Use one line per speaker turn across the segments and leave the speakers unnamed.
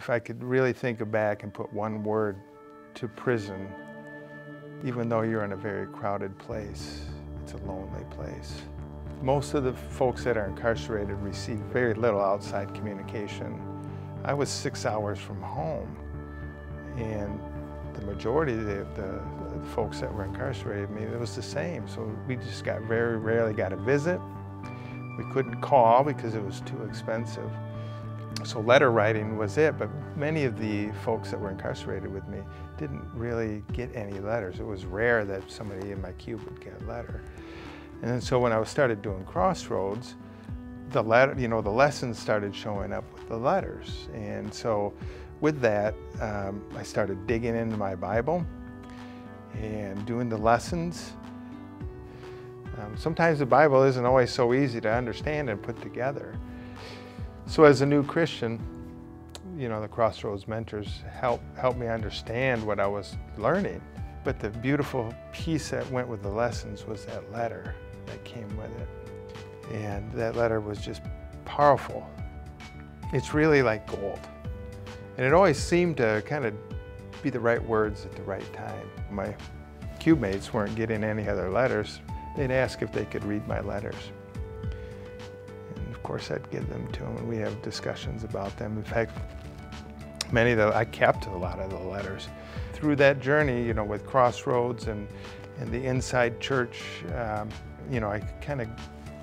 If I could really think of back and put one word to prison, even though you're in a very crowded place, it's a lonely place. Most of the folks that are incarcerated receive very little outside communication. I was six hours from home, and the majority of the, the, the folks that were incarcerated, I mean, it was the same. So we just got very rarely got a visit. We couldn't call because it was too expensive. So letter writing was it, but many of the folks that were incarcerated with me didn't really get any letters. It was rare that somebody in my cube would get a letter. And so when I started doing Crossroads, the letter, you know, the lessons started showing up with the letters. And so with that, um, I started digging into my Bible and doing the lessons. Um, sometimes the Bible isn't always so easy to understand and put together. So as a new Christian, you know, the Crossroads mentors helped help me understand what I was learning. But the beautiful piece that went with the lessons was that letter that came with it. And that letter was just powerful. It's really like gold. And it always seemed to kind of be the right words at the right time. My cube mates weren't getting any other letters. They'd ask if they could read my letters. Course, I'd give them to them, and we have discussions about them. In fact, many of the, I kept a lot of the letters. Through that journey, you know, with Crossroads and, and the inside church, um, you know, I kind of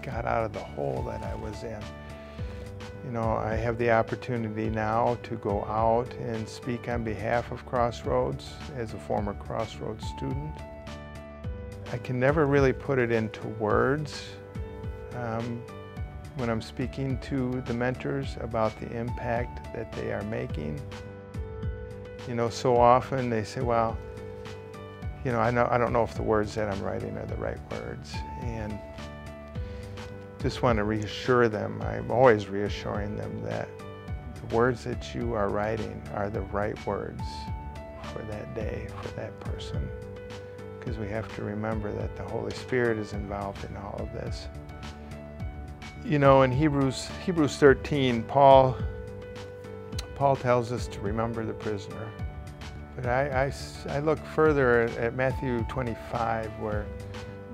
got out of the hole that I was in. You know, I have the opportunity now to go out and speak on behalf of Crossroads as a former Crossroads student. I can never really put it into words um, when I'm speaking to the mentors about the impact that they are making. You know, so often they say, well, you know, I, know, I don't know if the words that I'm writing are the right words. And just want to reassure them, I'm always reassuring them that the words that you are writing are the right words for that day, for that person. Because we have to remember that the Holy Spirit is involved in all of this. You know, in Hebrews, Hebrews 13, Paul, Paul tells us to remember the prisoner. But I, I, I look further at, at Matthew 25 where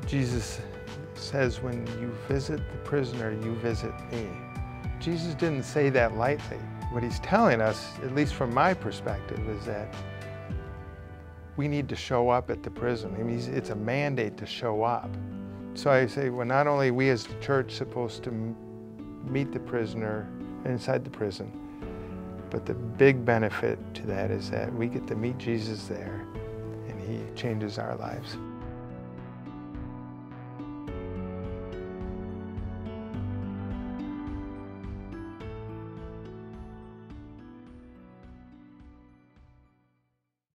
Jesus says, when you visit the prisoner, you visit me. Jesus didn't say that lightly. What he's telling us, at least from my perspective, is that we need to show up at the prison. I mean, it's a mandate to show up. So I say, well, not only we as the church supposed to meet the prisoner inside the prison, but the big benefit to that is that we get to meet Jesus there and he changes our lives.